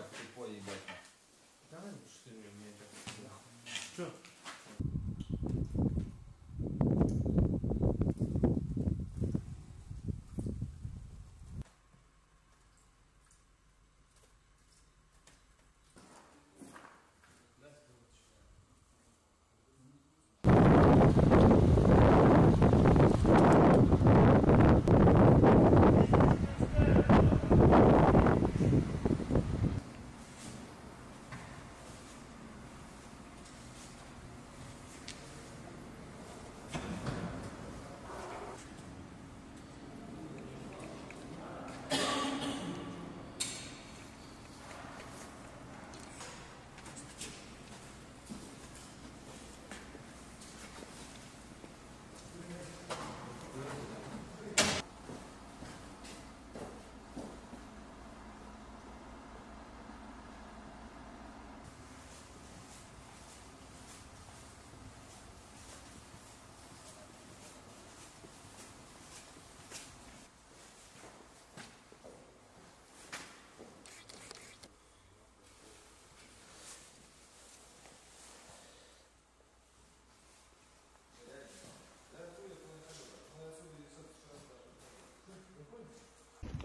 такой,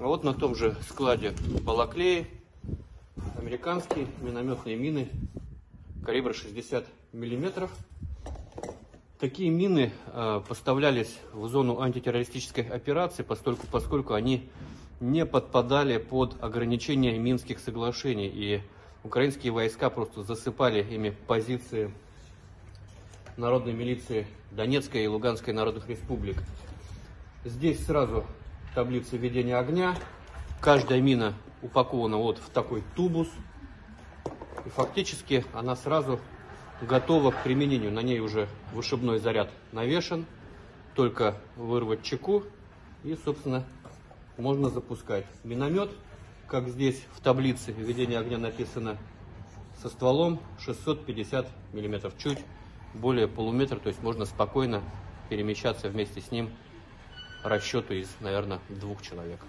А вот на том же складе Балаклеи американские минометные мины калибра 60 миллиметров. Такие мины э, поставлялись в зону антитеррористической операции, поскольку, поскольку они не подпадали под ограничения Минских соглашений. И украинские войска просто засыпали ими позиции народной милиции Донецкой и Луганской народных республик. Здесь сразу таблица ведения огня. Каждая мина упакована вот в такой тубус. И фактически она сразу готова к применению. На ней уже вышибной заряд навешен. Только вырвать чеку и, собственно, можно запускать. Миномет, как здесь в таблице ведения огня написано, со стволом 650 миллиметров, чуть более полуметра, то есть можно спокойно перемещаться вместе с ним расчету из, наверное, двух человек.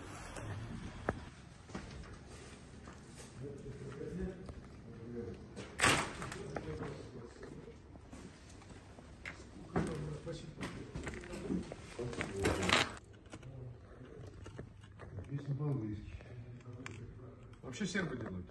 Вообще сербы делают.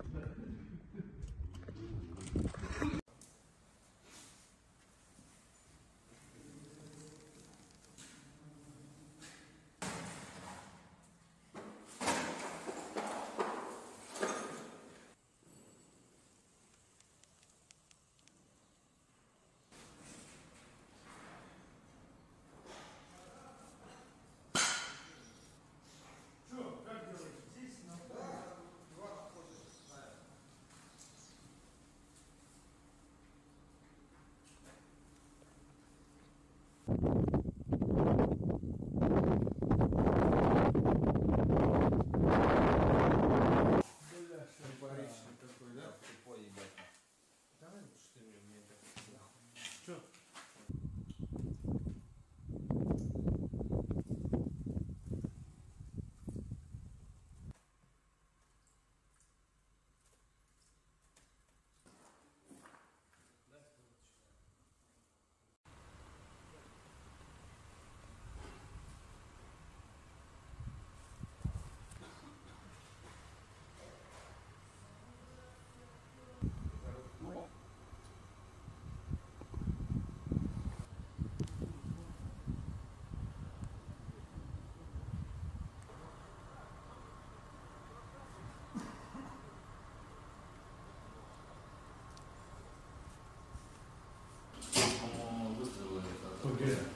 Yeah.